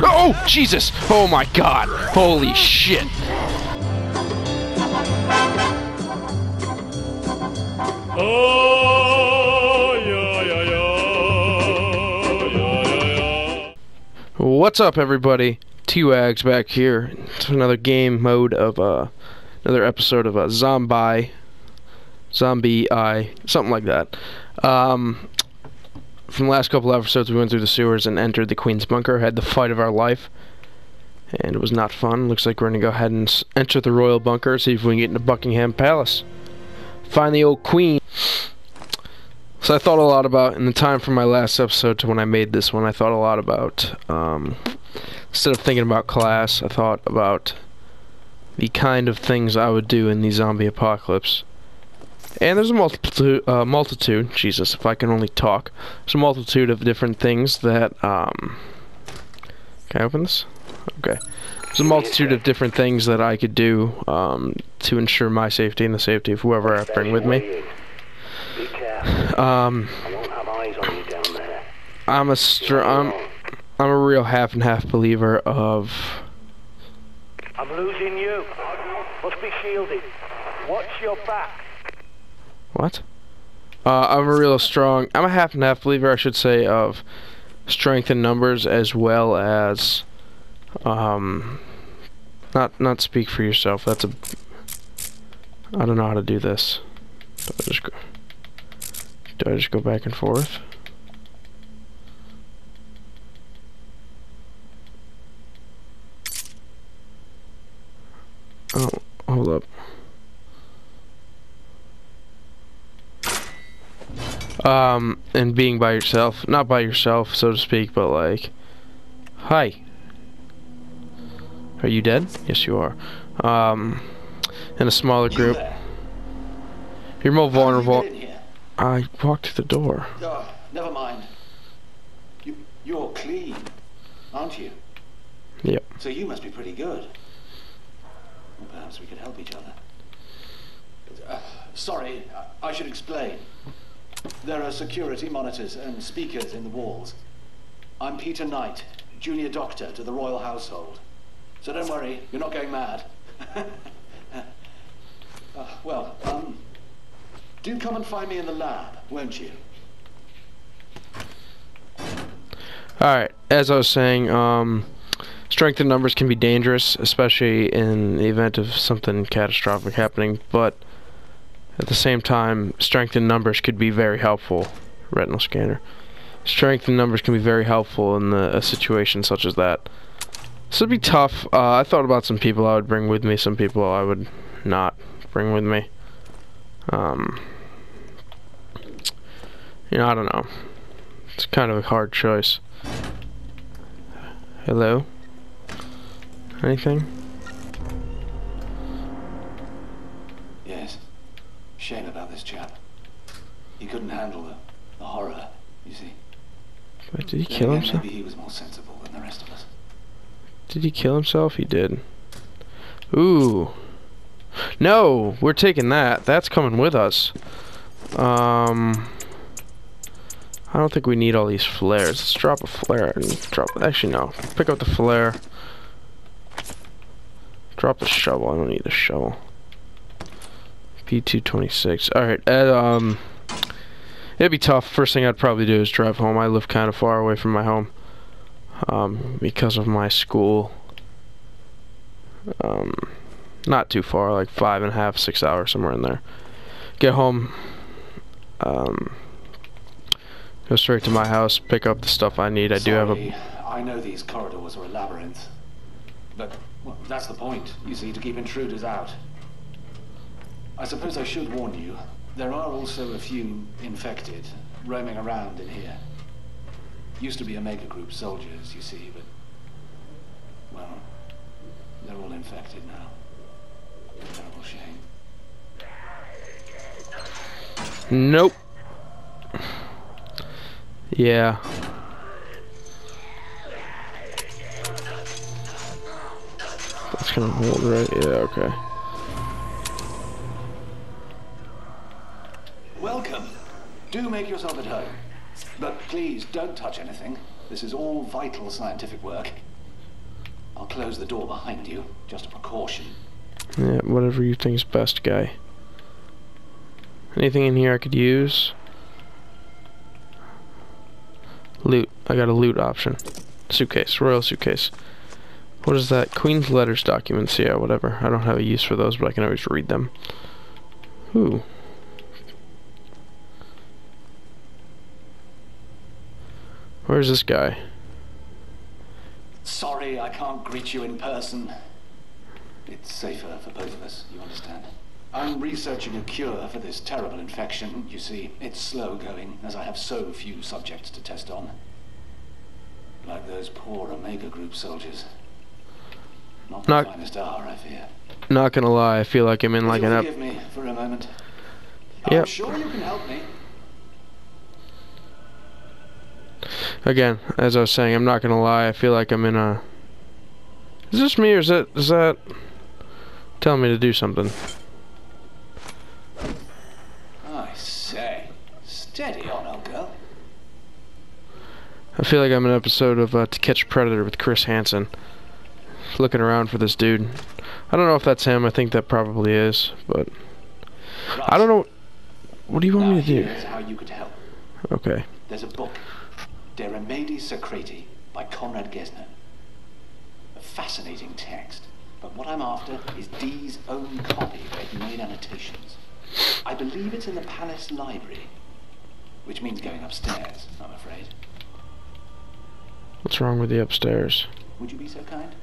Oh, Jesus! Oh my god! Holy shit! What's up, everybody? T-Wags back here to another game mode of uh, another episode of uh, Zombie, Zombie Eye, something like that. Um, from the last couple episodes, we went through the sewers and entered the Queen's bunker. Had the fight of our life, and it was not fun. Looks like we're gonna go ahead and enter the royal bunker, see if we can get into Buckingham Palace, find the old Queen. So I thought a lot about in the time from my last episode to when I made this one. I thought a lot about um, instead of thinking about class, I thought about the kind of things I would do in the zombie apocalypse. And there's a multitude, uh, multitude. Jesus, if I can only talk. There's a multitude of different things that. Um, can I open this? Okay. There's a multitude of different things that I could do um, to ensure my safety and the safety of whoever I bring with me. Um. I'm a str- I'm, I'm a real half and half believer of I'm losing you. Must be shielded. Watch your back. What? Uh, I'm a real strong. I'm a half and half believer, I should say, of strength in numbers as well as um. Not not speak for yourself. That's a. I don't know how to do this. Do I just go? Do I just go back and forth? Oh, hold up. Um, and being by yourself, not by yourself, so to speak, but like, hi. Are you dead? Yes, you are. Um, in a smaller group, you're more vulnerable. Here. I walked through the door. Oh, never mind. You, you're clean, aren't you? Yep. So you must be pretty good. Well, perhaps we could help each other. Uh, sorry, I, I should explain. There are security monitors and speakers in the walls. I'm Peter Knight, junior doctor to the royal household. So don't worry, you're not going mad. uh, well, um, do come and find me in the lab, won't you? Alright, as I was saying, um, strength in numbers can be dangerous, especially in the event of something catastrophic happening, but at the same time, strength in numbers could be very helpful. Retinal scanner. Strength in numbers can be very helpful in the, a situation such as that. This would be tough. Uh, I thought about some people I would bring with me, some people I would not bring with me. Um, you know, I don't know. It's kind of a hard choice. Hello? Anything? Yes. Shame about this chap. He couldn't handle the, the horror, you see. Wait, did he Then kill again, himself? Maybe he was more sensible than the rest of us. Did he kill himself? He did. Ooh. No, we're taking that. That's coming with us. Um, I don't think we need all these flares. Let's drop a flare and drop. Actually, no. Pick up the flare. Drop the shovel. I don't need the shovel. P226. Alright, uh, um, it'd be tough. First thing I'd probably do is drive home. I live kind of far away from my home um, because of my school. Um, not too far, like five and a half, six hours, somewhere in there. Get home, um, go straight to my house, pick up the stuff I need. I do have Sorry, a. I know these corridors are a labyrinth. But, well, that's the point, you see, to keep intruders out. I suppose I should warn you. There are also a few infected roaming around in here. Used to be Omega Group soldiers, you see, but. Well, they're all infected now. Terrible shame. Nope. Yeah. That's gonna hold, right? Yeah, okay. Do make yourself at home. But please don't touch anything. This is all vital scientific work. I'll close the door behind you, just a precaution. Yeah, whatever you think's best, guy. Anything in here I could use? Loot. I got a loot option. Suitcase. Royal suitcase. What is that? Queen's letters documents. Yeah, whatever. I don't have a use for those, but I can always read them. Ooh. Where's this guy? Sorry, I can't greet you in person. It's safer for both of us, you understand? I'm researching a cure for this terrible infection. You see, it's slow going, as I have so few subjects to test on. Like those poor Omega Group soldiers. Not the Not- finest hour, I fear. Not gonna lie, I feel like I'm in like an up. forgive me for a moment? Yep. I'm sure you can help me. Again, as I was saying, I'm not gonna lie. I feel like I'm in a. Is this me or is that is that telling me to do something? I say, steady on, old girl. I feel like I'm in an episode of uh, To Catch a Predator with Chris Hansen. Looking around for this dude. I don't know if that's him. I think that probably is, but I don't know. What do you want Now me to do? how you could help. Okay. There's a book, De Remediis Secretis, by Conrad Gesner. A fascinating text, but what I'm after is Dee's own copy where he made annotations. I believe it's in the Palace Library, which means going upstairs, I'm afraid. What's wrong with the upstairs? Would you be so kind?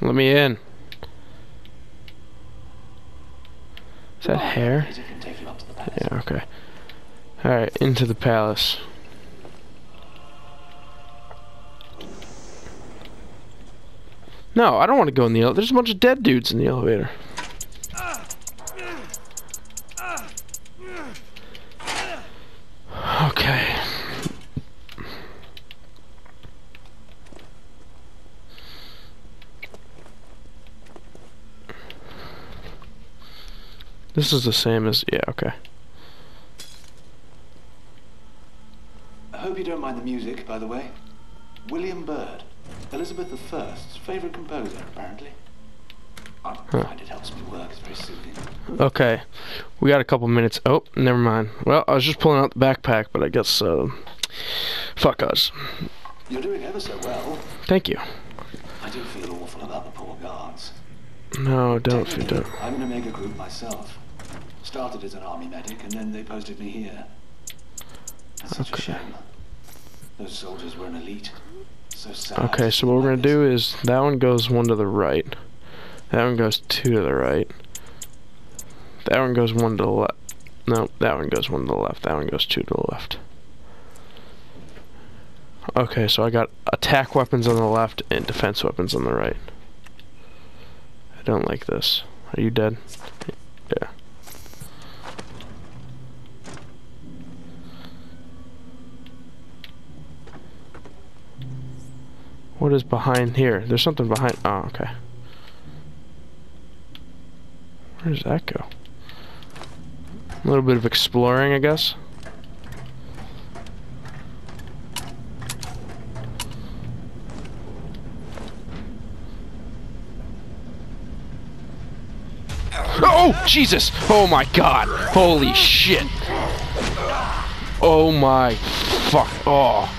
Let me in. Is that hair? can take you up to the. Yeah, okay. Alright, into the palace. No, I don't want to go in the elevator. There's a bunch of dead dudes in the elevator. Okay. This is the same as, yeah, okay. I hope you don't mind the music, by the way. William Byrd, Elizabeth I's favorite composer, apparently. I find it helps me work. It's very soothing. Okay, we got a couple minutes. Oh, never mind. Well, I was just pulling out the backpack, but I guess, uh, fuck us. You're doing ever so well. Thank you. I do feel awful about the poor guards. No, don't you don't. I'm in an Omega Group myself. Started as an army medic, and then they posted me here. That's such a shame. Those soldiers were an elite. Okay, so what we're gonna do is that one goes one to the right. That one goes two to the right. That one goes one to the left. No, that one goes one to the left. That one goes two to the left. Okay, so I got attack weapons on the left and defense weapons on the right. I don't like this. Are you dead? Yeah. What is behind here? There's something behind. Oh, okay. Where does that go? A little bit of exploring, I guess. Oh, Jesus! Oh my god! Holy shit! Oh my fuck. Oh.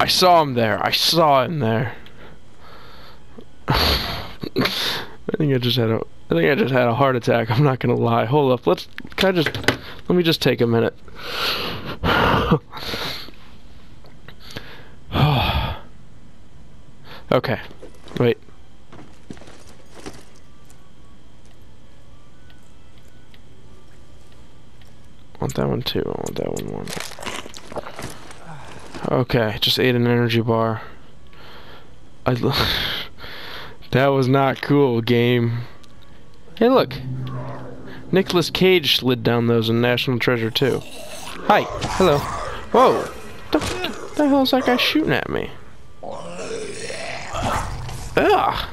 I saw him there. I saw him there. I think I just had a I think I just had a heart attack. I'm not gonna lie. Hold up. Let's can I just let me just take a minute. okay. Wait. I want that one too. I want that one one. Okay, just ate an energy bar. I that was not cool, game. Hey, look. Nicolas Cage slid down those in National Treasure too. Hi. Hello. Whoa. The, the hell is that guy shooting at me? Ugh.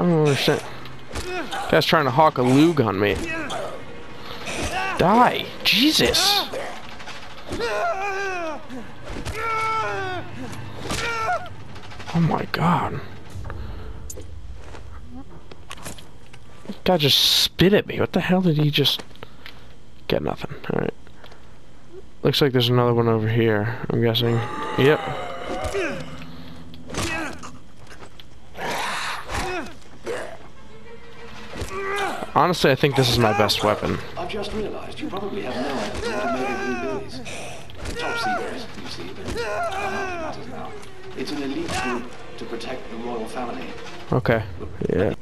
I don't understand. Guy's trying to hawk a lug on me. Die! Jesus! Oh my god. Guy just spit at me. What the hell did he just... Get nothing. Alright. Looks like there's another one over here. I'm guessing. Yep. Honestly, I think this is my best weapon. I've just realized you probably have no idea what a murder is. Top secret, you see, but uh, matters now. It's an elite group to protect the royal family. Okay. Yeah.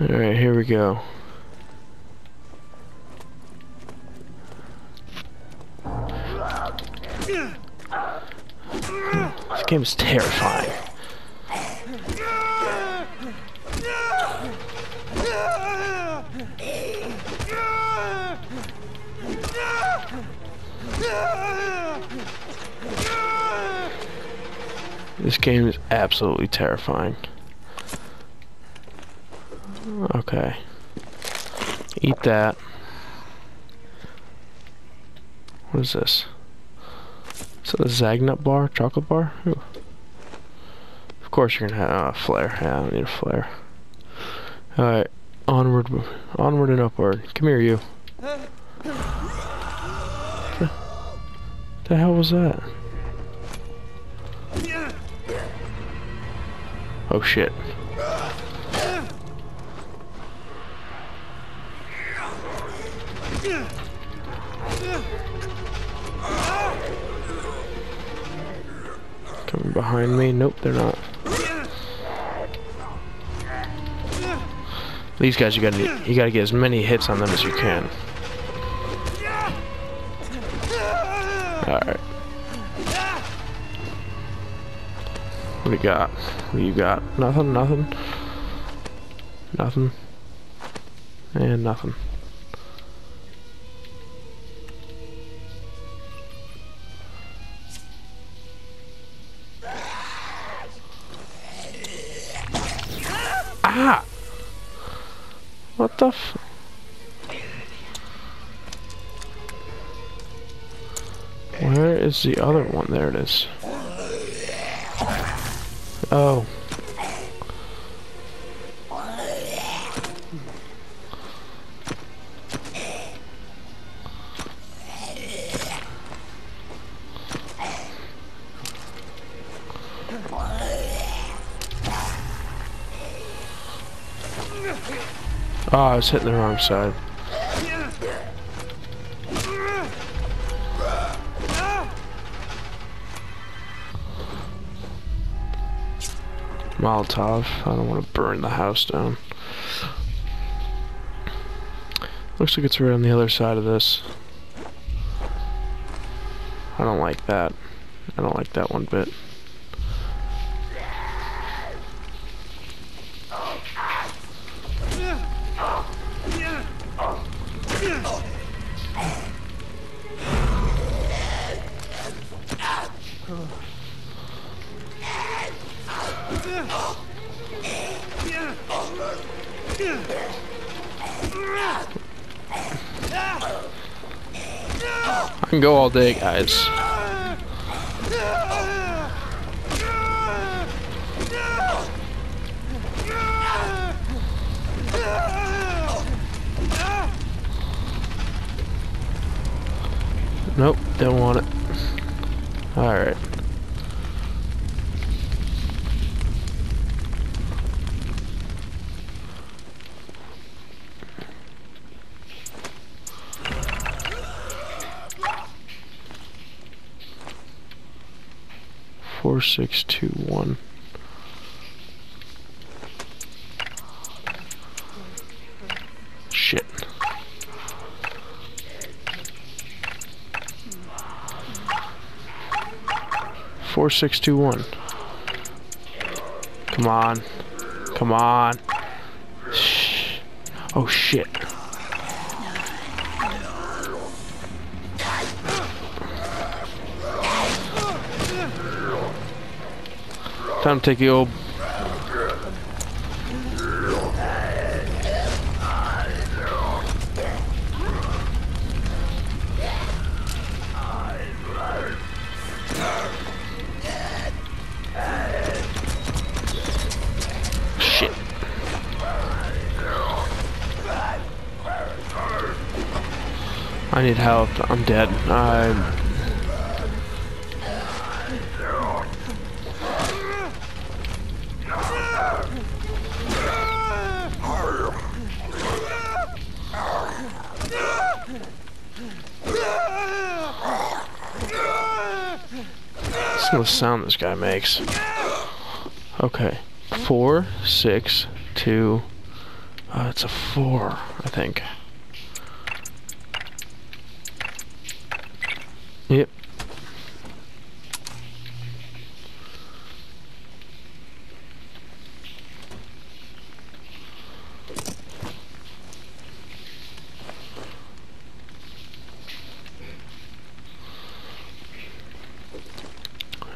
Alright, here we go. This game is terrifying. This game is absolutely terrifying. Okay. Eat that. What is this? Is it a Zagnut bar? Chocolate bar? Ooh. Of course you're gonna have a flare. Yeah, I need a flare. Alright. Onward onward and upward. Come here you. The hell was that? Oh shit. Coming behind me? Nope, they're not. These guys, you gotta you gotta get as many hits on them as you can. All right. What do you got? What you got? Nothing. Nothing. Nothing. And nothing. Ah! What the f- Where is the other one? There it is. Oh. Oh, I was hitting the wrong side. Molotov. I don't want to burn the house down. Looks like it's right on the other side of this. I don't like that. I don't like that one bit. I can go all day, guys. Nope, don't want it. Alright. Four, six, two, one. Shit. Four, six, two, one. Come on. Come on. Shh. Oh shit. Time to take the old Shit. I need help. I'm dead. I'm... To the sound this guy makes. Okay. Four, six, two. Uh, it's a four, I think. Yep.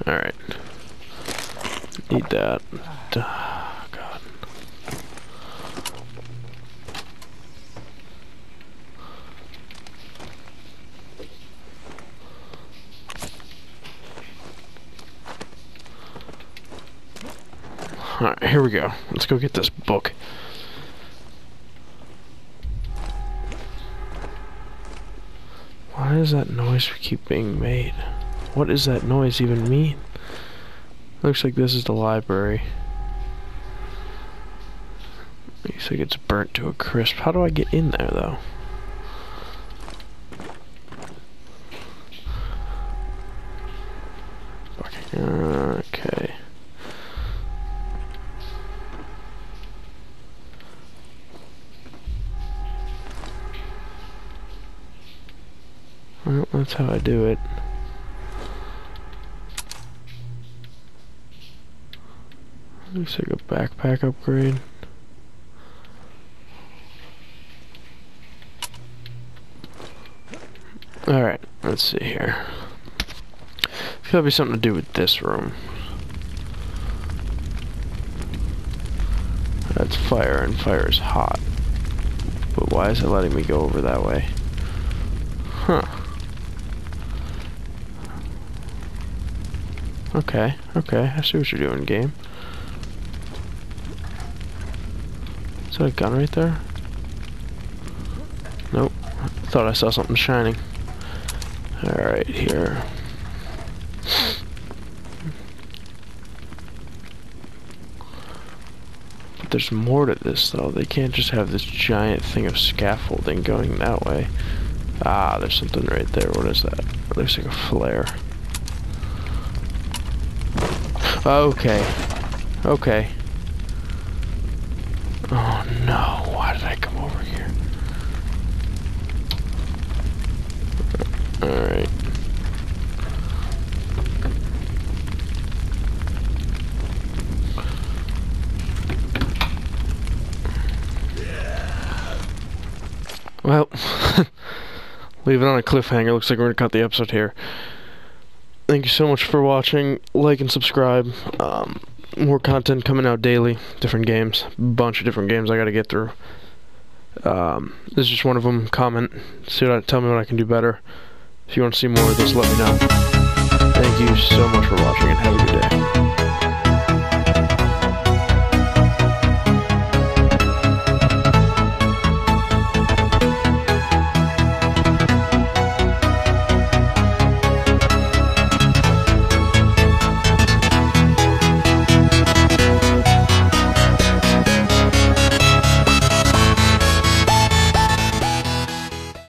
Alright. Need that. God. Alright, here we go. Let's go get this book. Why does that noise keep being made? What does that noise even mean? Looks like this is the library. Looks like it's burnt to a crisp. How do I get in there, though? Okay. Well, that's how I do it. Looks like a backpack upgrade. Alright, let's see here. It's gotta be something to do with this room. That's fire, and fire is hot. But why is it letting me go over that way? Huh. Okay, okay, I see what you're doing, game. That a gun right there? Nope. Thought I saw something shining. Alright, here. But there's more to this, though. They can't just have this giant thing of scaffolding going that way. Ah, there's something right there. What is that? It looks like a flare. Okay. Okay. Oh no, why did I come over here? Alright. Well, leave it on a cliffhanger. Looks like we're gonna cut the episode here. Thank you so much for watching. Like and subscribe. Um, more content coming out daily. Different games. Bunch of different games I gotta get through. Um, this is just one of them. Comment. See what I, tell me what I can do better. If you want to see more of this, let me know. Thank you so much for watching and have a good day.